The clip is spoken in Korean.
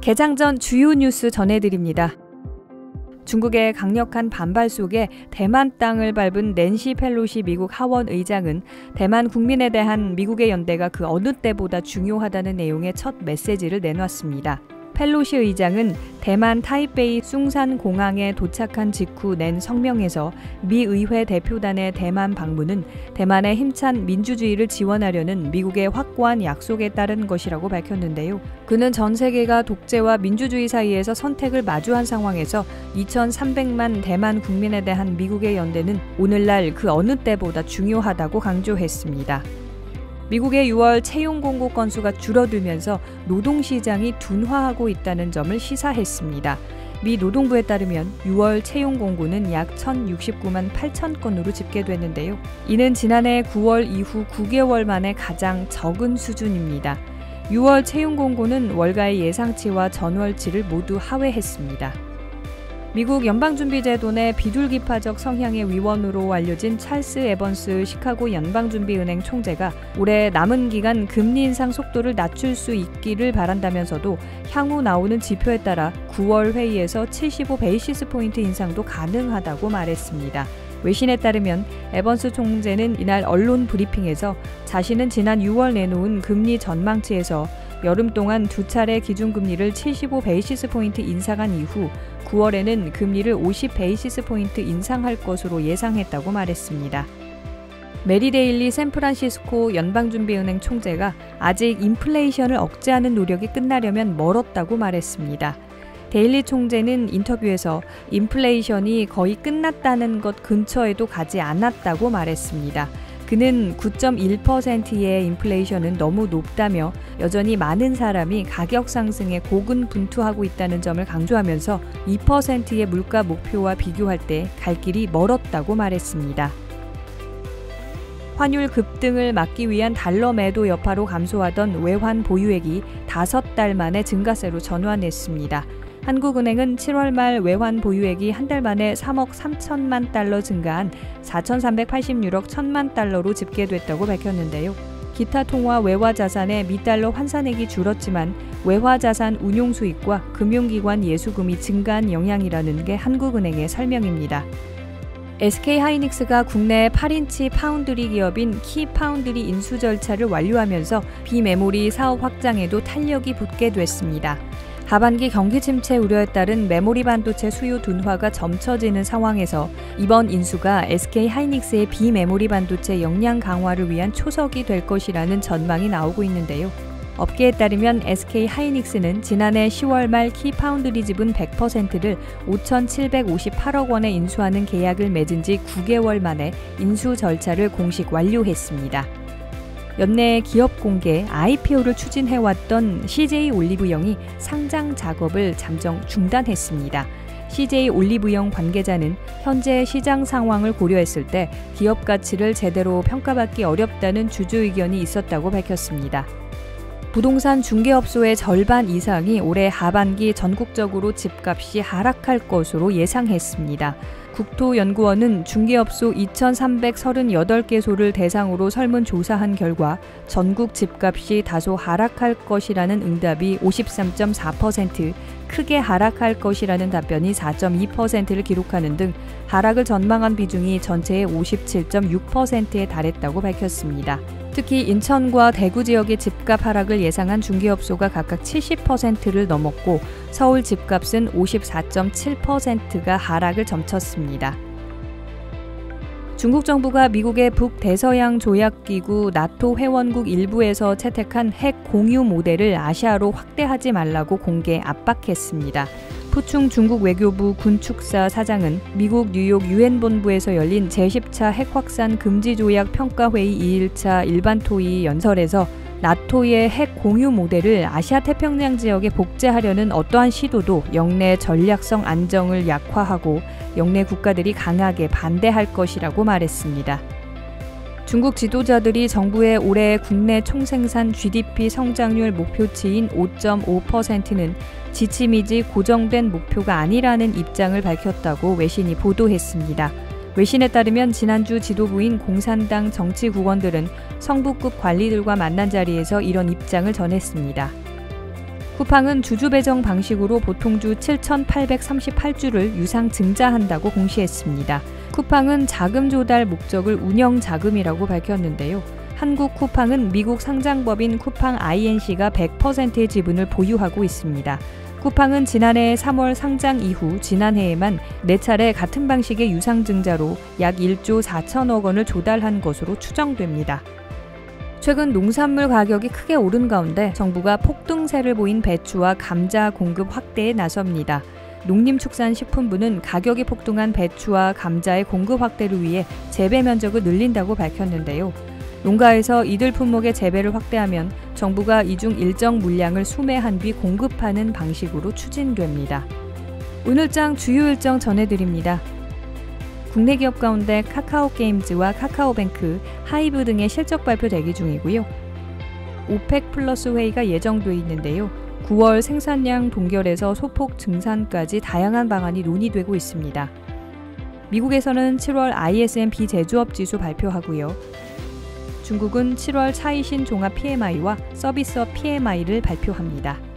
개장 전 주요 뉴스 전해드립니다. 중국의 강력한 반발 속에 대만 땅을 밟은 낸시 펠로시 미국 하원 의장은 대만 국민에 대한 미국의 연대가 그 어느 때보다 중요하다는 내용의 첫 메시지를 내놨습니다. 펠로시 의장은 대만 타이베이 쑹산 공항에 도착한 직후 낸 성명에서 미 의회 대표단의 대만 방문은 대만의 힘찬 민주주의를 지원하려는 미국의 확고한 약속에 따른 것이라고 밝혔는데요. 그는 전 세계가 독재와 민주주의 사이에서 선택을 마주한 상황에서 2,300만 대만 국민에 대한 미국의 연대는 오늘날 그 어느 때보다 중요하다고 강조했습니다. 미국의 6월 채용 공고 건수가 줄어들면서 노동 시장이 둔화하고 있다는 점을 시사했습니다. 미 노동부에 따르면 6월 채용 공고는 약 1,069만 8천 건으로 집계됐는데요. 이는 지난해 9월 이후 9개월 만에 가장 적은 수준입니다. 6월 채용 공고는 월가의 예상치와 전월치를 모두 하회했습니다. 미국 연방준비제도 내 비둘기파적 성향의 위원으로 알려진 찰스 에번스 시카고 연방준비은행 총재가 올해 남은 기간 금리 인상 속도를 낮출 수 있기를 바란다면서도 향후 나오는 지표에 따라 9월 회의에서 75 베이시스 포인트 인상도 가능하다고 말했습니다. 외신에 따르면 에번스 총재는 이날 언론 브리핑에서 자신은 지난 6월 내놓은 금리 전망치에서 여름 동안 두 차례 기준금리를 75 베이시스 포인트 인상한 이후 9월에는 금리를 50 베이시스 포인트 인상할 것으로 예상했다고 말했습니다. 메리 데일리 샌프란시스코 연방준비은행 총재가 아직 인플레이션을 억제하는 노력이 끝나려면 멀었다고 말했습니다. 데일리 총재는 인터뷰에서 인플레이션이 거의 끝났다는 것 근처에도 가지 않았다고 말했습니다. 그는 9.1%의 인플레이션은 너무 높다며 여전히 많은 사람이 가격 상승에 고군분투하고 있다는 점을 강조하면서 2%의 물가 목표와 비교할 때 갈 길이 멀었다고 말했습니다. 환율 급등을 막기 위한 달러 매도 여파로 감소하던 외환 보유액이 5달 만에 증가세로 전환했습니다. 한국은행은 7월 말 외환 보유액이 한 달 만에 3억 3천만 달러 증가한 4,386억 1천만 달러로 집계됐다고 밝혔는데요. 기타 통화 외화 자산의 미달러 환산액이 줄었지만 외화 자산 운용 수익과 금융기관 예수금이 증가한 영향이라는 게 한국은행의 설명입니다. SK 하이닉스가 국내 8인치 파운드리 기업인 키 파운드리 인수 절차를 완료하면서 비메모리 사업 확장에도 탄력이 붙게 됐습니다. 하반기 경기 침체 우려에 따른 메모리 반도체 수요 둔화가 점쳐지는 상황에서 이번 인수가 SK 하이닉스의 비메모리 반도체 역량 강화를 위한 초석이 될 것이라는 전망이 나오고 있는데요. 업계에 따르면 SK 하이닉스는 지난해 10월 말 키파운드리 지분 100%를 5,758억 원에 인수하는 계약을 맺은 지 9개월 만에 인수 절차를 공식 완료했습니다. 연내 기업 공개 IPO를 추진해왔던 CJ 올리브영이 상장 작업을 잠정 중단했습니다. CJ 올리브영 관계자는 현재 시장 상황을 고려했을 때 기업 가치를 제대로 평가받기 어렵다는 주주 의견이 있었다고 밝혔습니다. 부동산 중개업소의 절반 이상이 올해 하반기 전국적으로 집값이 하락할 것으로 예상했습니다. 국토연구원은 중개업소 2,338개소를 대상으로 설문조사한 결과 전국 집값이 다소 하락할 것이라는 응답이 53.4%, 크게 하락할 것이라는 답변이 4.2%를 기록하는 등 하락을 전망한 비중이 전체의 57.6%에 달했다고 밝혔습니다. 특히 인천과 대구 지역의 집값 하락을 예상한 중개업소가 각각 70%를 넘었고 서울 집값은 54.7%가 하락을 점쳤습니다. 중국 정부가 미국의 북대서양 조약기구 나토 회원국 일부에서 채택한 핵 공유 모델을 아시아로 확대하지 말라고 공개 압박했습니다. 푸충 중국 외교부 군축사 사장은 미국 뉴욕 유엔 본부에서 열린 제10차 핵 확산 금지 조약 평가회의 2일차 일반 토의 연설에서 나토의 핵 공유 모델을 아시아 태평양 지역에 복제하려는 어떠한 시도도 영내 전략성 안정을 약화하고 영내 국가들이 강하게 반대할 것이라고 말했습니다. 중국 지도자들이 정부의 올해 국내 총생산 GDP 성장률 목표치인 5.5%는 지침이지 고정된 목표가 아니라는 입장을 밝혔다고 외신이 보도했습니다. 외신에 따르면 지난주 지도부인 공산당 정치국원들은 성부급 관리들과 만난 자리에서 이런 입장을 전했습니다. 쿠팡은 주주 배정 방식으로 보통주 7,838주를 유상 증자한다고 공시했습니다. 쿠팡은 자금 조달 목적을 운영 자금이라고 밝혔는데요. 한국 쿠팡은 미국 상장법인 쿠팡 INC가 100%의 지분을 보유하고 있습니다. 쿠팡은 지난해 3월 상장 이후 지난해에만 4차례 같은 방식의 유상증자로 약 1조 4천억 원을 조달한 것으로 추정됩니다. 최근 농산물 가격이 크게 오른 가운데 정부가 폭등세를 보인 배추와 감자 공급 확대에 나섭니다. 농림축산식품부는 가격이 폭등한 배추와 감자의 공급 확대를 위해 재배 면적을 늘린다고 밝혔는데요. 농가에서 이들 품목의 재배를 확대하면 정부가 이 중 일정 물량을 수매한 뒤 공급하는 방식으로 추진됩니다. 오늘장 주요 일정 전해드립니다. 국내 기업 가운데 카카오 게임즈와 카카오뱅크, 하이브 등의 실적 발표 대기 중이고요. OPEC 플러스 회의가 예정돼 있는데요. 9월 생산량 동결에서 소폭 증산까지 다양한 방안이 논의되고 있습니다. 미국에서는 7월 ISM 비제조업 지수 발표하고요. 중국은 7월 차이신 종합 PMI와 서비스업 PMI를 발표합니다.